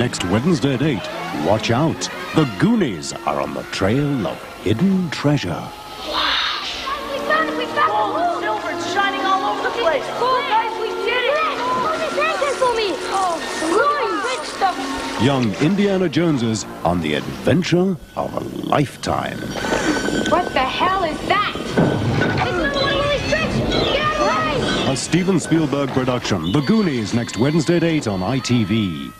Next Wednesday at 8, watch out. The Goonies are on the trail of hidden treasure. Wow! We found it! We found Gold it! and silver, it's shining all over the place. Gold, guys, we did it! Oh, this anchor for me! Oh, glory, big stuff! Young Indiana Joneses on the adventure of a lifetime. What the hell is that? It's another one of Willy's! Get out! A Steven Spielberg production. The Goonies next Wednesday at 8 on ITV.